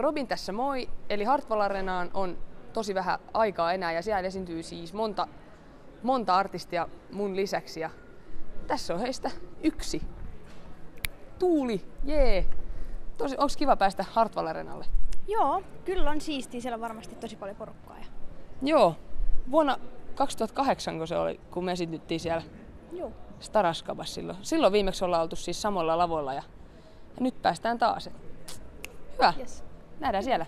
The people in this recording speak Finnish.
Robin tässä moi. Eli Hartwall Arenaan on tosi vähän aikaa enää ja siellä esiintyy siis monta, monta artistia mun lisäksi. Ja tässä on heistä yksi. Tuuli, jee. Tosi, onks kiva päästä Hartwall Arenalle? Joo, kyllä on siistiä. Siellä on varmasti tosi paljon porukkaa. Ja... Joo. Vuonna 2008, kun se oli, kun me esiintyttiin siellä Joo. Staraskabas silloin. Silloin viimeksi ollaan oltu siis samoilla lavoilla ja, ja nyt päästään taas. Hyvä. Yes. Nähdään siellä.